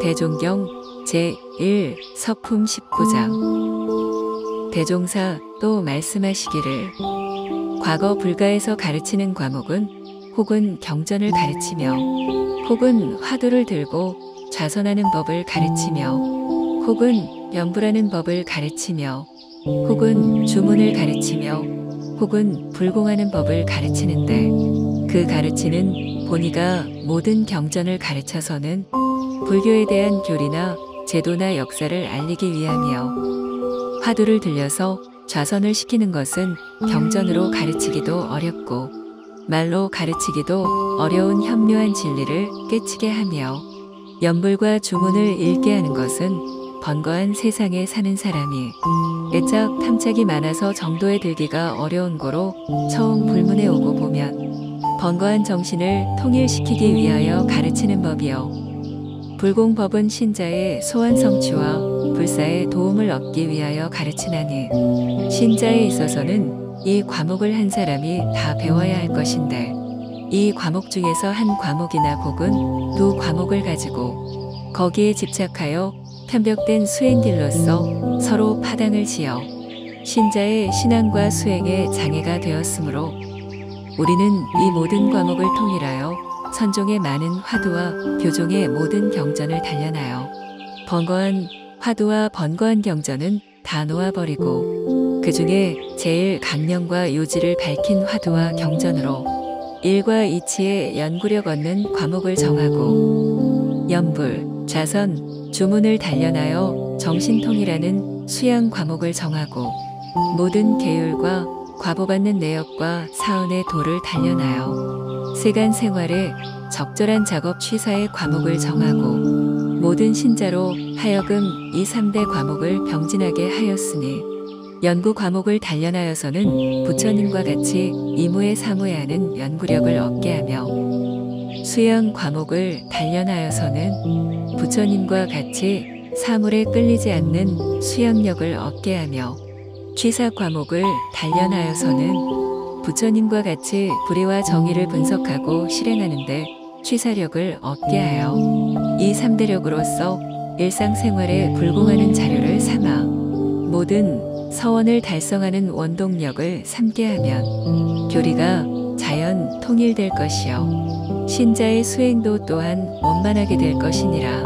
대종경 제1 서품 19장. 대종사 또 말씀하시기를 과거 불가에서 가르치는 과목은 혹은 경전을 가르치며 혹은 화두를 들고 좌선하는 법을 가르치며 혹은 연불하는 법을 가르치며 혹은 주문을 가르치며 혹은 불공하는 법을 가르치는데 그 가르치는 본의가 모든 경전을 가르쳐서는 불교에 대한 교리나 제도나 역사를 알리기 위함이요. 화두를 들려서 좌선을 시키는 것은 경전으로 가르치기도 어렵고 말로 가르치기도 어려운 현묘한 진리를 깨치게 하며 연불과 주문을 읽게 하는 것은 번거한 세상에 사는 사람이 애착 탐착이 많아서 정도에 들기가 어려운 거로 처음 불문에 오고 보면 번거한 정신을 통일시키기 위하여 가르치는 법이요. 불공법은 신자의 소원 성취와 불사의 도움을 얻기 위하여 가르치나니 신자에 있어서는 이 과목을 한 사람이 다 배워야 할 것인데 이 과목 중에서 한 과목이나 혹은 두 과목을 가지고 거기에 집착하여 편벽된 수행들로서 서로 파당을 지어 신자의 신앙과 수행에 장애가 되었으므로 우리는 이 모든 과목을 통일하여 선종의 많은 화두와 교종의 모든 경전을 단련하여 번거한 화두와 번거한 경전은 다 놓아버리고 그 중에 제일 강령과 요지를 밝힌 화두와 경전으로 일과 이치의 연구력 얻는 과목을 정하고 연불, 자선, 주문을 단련하여 정신통이라는 수양 과목을 정하고 모든 계율과 과보받는 내역과 사은의 도를 단련하여 세간 생활에 적절한 작업 취사의 과목을 정하고 모든 신자로 하여금 이 3대 과목을 병진하게 하였으니 연구 과목을 단련하여서는 부처님과 같이 이무에 사무에 하는 연구력을 얻게 하며 수양 과목을 단련하여서는 부처님과 같이 사물에 끌리지 않는 수양력을 얻게 하며 취사 과목을 단련하여서는 부처님과 같이 불의와 정의를 분석하고 실행하는데 취사력을 얻게 하여 이 3대력으로서 일상생활에 불공하는 자료를 삼아 모든 서원을 달성하는 원동력을 삼게 하면 교리가 자연 통일될 것이요 신자의 수행도 또한 원만하게 될 것이니라.